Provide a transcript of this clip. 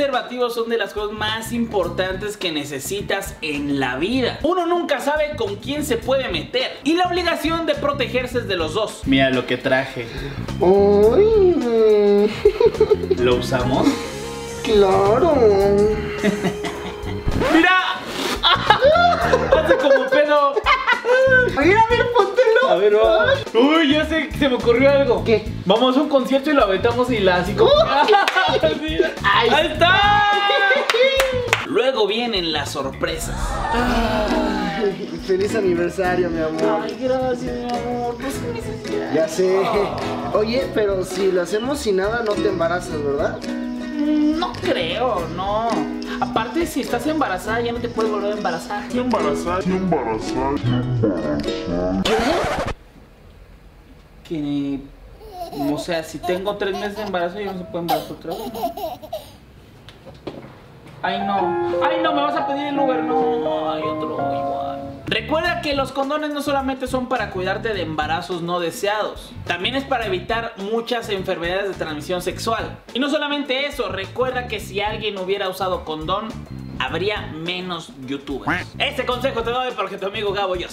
Preservativos son de las cosas más importantes que necesitas en la vida. Uno nunca sabe con quién se puede meter y la obligación de protegerse es de los dos. Mira lo que traje. Uy, ¿Lo usamos? claro. ¡Mira! Hace como pedo. Mira, a ver, póntelo. A ver, va. Uy, ya sé, se me ocurrió algo. ¿Qué? Vamos a un concierto y lo aventamos y la así como. Mira. ¡Ahí está! Luego vienen las sorpresas. Ay, feliz aniversario, mi amor. Ay, gracias, mi amor. Necesidad. Ya sé. Oye, pero si lo hacemos sin nada, no te embarazas, ¿verdad? Mm, No creo, no. Aparte, si estás embarazada, ya no te puedes volver a embarazar. embarazada, embarazada. O sea, si tengo tres meses de embarazo, ya no se puede embarazar otra vez. Ay, no. Ay, no, me vas a pedir el Uber. No, hay otro igual. Recuerda que los condones no solamente son para cuidarte de embarazos no deseados, también es para evitar muchas enfermedades de transmisión sexual. Y no solamente eso, recuerda que si alguien hubiera usado condón, habría menos youtubers. Este consejo te doy porque tu amigo Gabo yo.